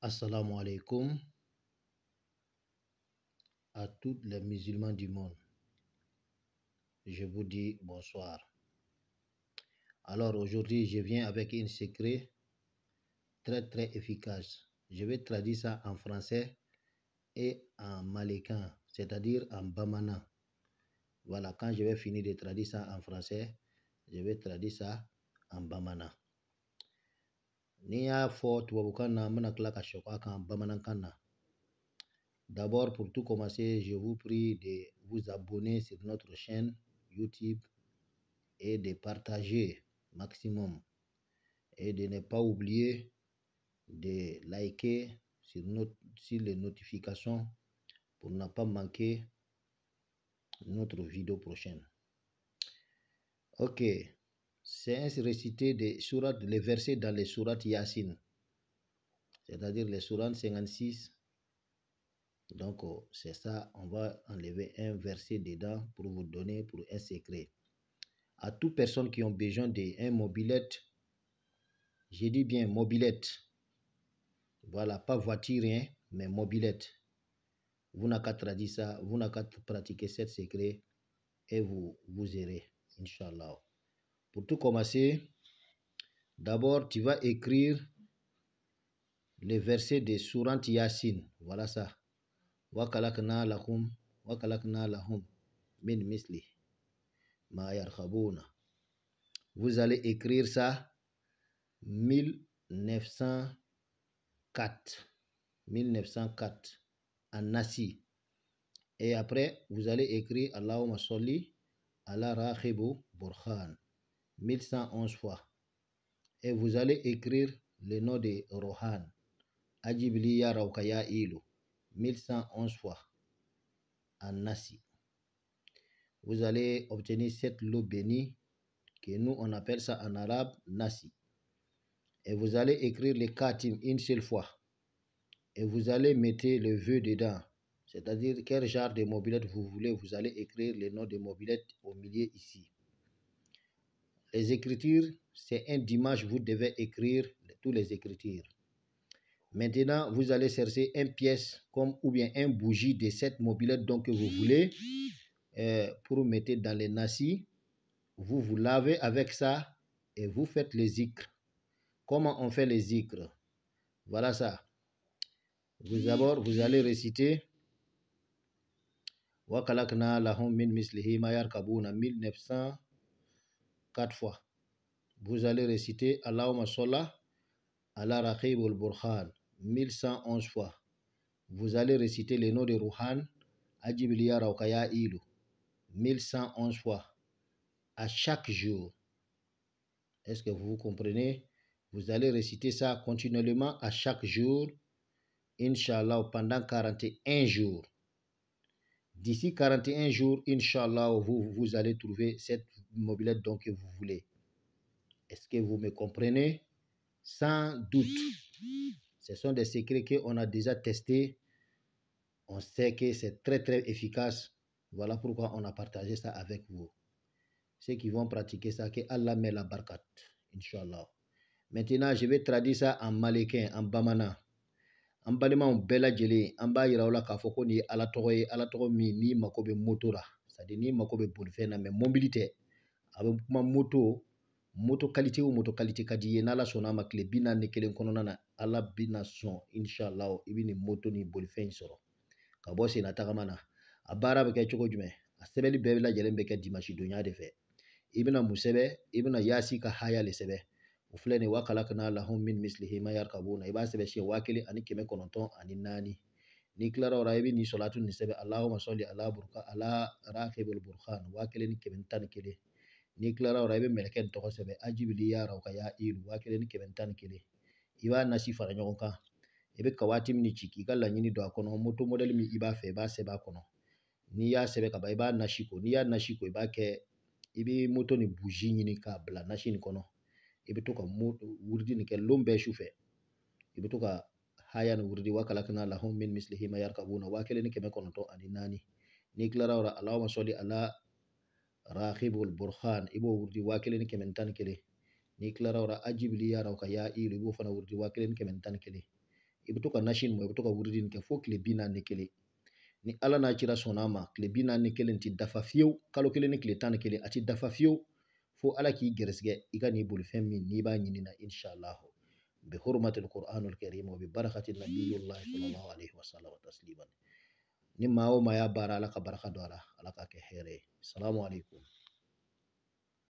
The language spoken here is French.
Assalamu alaikum à tous les musulmans du monde. Je vous dis bonsoir. Alors aujourd'hui, je viens avec un secret très très efficace. Je vais traduire ça en français et en malécan, c'est-à-dire en bamana. Voilà, quand je vais finir de traduire ça en français, je vais traduire ça en bamana. Ni y'a fɔ tubabukan na n ka sɔkɔ a kan bamanankan na. D'abord, pour tout commencer, je vous prie de vous abonner sur notre chaîne YouTube et de partager maximum et de ne pas oublier de liker sur, notre, sur les notifications pour ne pas manquer notre vidéo prochaine. Ok, c'est réciter des sourates, les versets dans les sourates Yassine, c'est-à-dire les sourates 56. Donc, c'est ça, on va enlever un verset dedans pour vous donner pour un secret. À toute personne qui ont besoin d'un mobilette, j'ai dit bien mobilette, voilà, pas voiture, hein, mais mobilette. Vous n'avez qu'à traduire ça, vous n'avez qu'à pratiquer ce secret et vous, vous irez, Inch'Allah. Pour tout commencer, d'abord, tu vas écrire les versets de Sourant Yassine. Voilà ça. Wakalakna lahum, wakalakna lahum, min misli, ma. Vous allez écrire ça 1904. 1904 en nasi. Et après, vous allez écrire Allahumma salli ala rakhibu burkhan. 1111 fois. Et vous allez écrire le nom de Rohan. Ajibli ya Raukaya Ilu. 1111 fois. En Nasi. Vous allez obtenir cette l'eau bénie que nous on appelle ça en arabe Nasi. Et vous allez écrire les katim une seule fois. Et vous allez mettre le vœu dedans. C'est-à-dire quel genre de mobilette vous voulez. Vous allez écrire le nom de mobilette au milieu ici. Les écritures, c'est un dimanche, vous devez écrire tous les écritures. Maintenant, vous allez chercher une pièce comme ou bien un bougie de cette mobilette donc que vous voulez euh, pour mettre dans les nasi. Vous vous lavez avec ça et vous faites les zikr. Comment on fait les zikr Voilà ça. Vous d'abord, vous allez réciter Wakalakna lahum min mislihi mayar kabuna 1904 fois. Vous allez réciter Allahumma solla ala rakhibul burkhan 1111 fois. Vous allez réciter le nom de Rouhan Ajibiliya Raukaya Ilu 1111 fois. À chaque jour. Est-ce que vous comprenez? Vous allez réciter ça continuellement à chaque jour. Inch'Allah pendant 41 jours. D'ici 41 jours, Inch'Allah, vous, vous allez trouver cette mobilette donc que vous voulez. Est-ce que vous me comprenez? Sans doute. Ce sont des secrets qu'on a déjà testés. On sait que c'est très très efficace. Voilà pourquoi on a partagé ça avec vous. Ceux qui vont pratiquer ça, Allah met la barkat. Inch'Allah. Maintenant, je vais traduire ça en maléquin, en bamana. An balimaw bɛɛ lajɛlen an b'a yira aw la k'a fɔ ko nin ye ala tɔgɔ ye ala tɔgɔ min n'i mako bɛ moto la sadi n'i mako bɛ bolifɛn na mɛ mobili tɛ a bɛ kuma moto moto kalite o moto kalite ka di i ye n'ala sɔnna a ma tile bi naani ni kelen kɔnɔna na ala bɛna sɔn inshallah i bɛ nin moto ni bolifɛn in sɔrɔ. Ka bɔ senna tagama na a baara bɛ kɛ cogo jumɛn? A sɛbɛnni bɛɛ lajɛlen bɛ kɛ dimansi donya de fɛ. I bɛna mun sɛbɛ i bɛna yaasi ka haya le sɛbɛ filɛ nin lahum min mislihi ma yarkabuna i b'a sɛbɛn siɲɛ ani kɛmɛ kɔnɔntɔn ani naani n'i kilara o la i bɛ nin sɔlatu nin sɔli ala burka ala rakibul burkhan waa ni kɛmɛ tan ni n'i kilara o la i bɛ mɛlɛkɛ nin tɔgɔ sɛbɛn ajibili ya raw ka ya ilu waa ni kɛmɛ tan ni kelen i b'a nasi fara ɲɔgɔn kan i bɛ ka waati min ci moto mɔdɛli min i b'a b'a sɛbɛn a n'i y'a sɛbɛn ka ban i b'a nasi n'i y'a nasi ko i b'a kɛ moto ni buzi ɲini k'a bila nasi nin ibituka wurdi ni kellum be shufe. Ibituka hayan wurdi wa kalakna lahum min mislihi yarkabuna. Wa keleni keme kononto ani nani. Ni klara ora allahumma salli ala rahibul burhan. Ibo wurdi wa keleni keme tan kele. Ni klara ora ajibli ya rauka ya ilu. Ibo fana wurdi wa keleni keme tan kele. Ibituka nashin mo ibituka wurdi ni ke fo kile bina ni kele. Ni ala n'a cira sɔnna ma kile bi naani ni kelen ti dafa fiyewu kalo kelen ni kile tan ni kelen a ti dafa fiyewu fo ala k'i gɛrɛsɛgɛ i ka nin bolifɛn min n'i b'a ɲini na inshallah. Bi hurmatil qur'anul karim wa bi alaihi wasallam tasliman. Ni maa o maa y'a baara ala ka baraka don a la ala k'a kɛ hɛrɛ salamu alaikum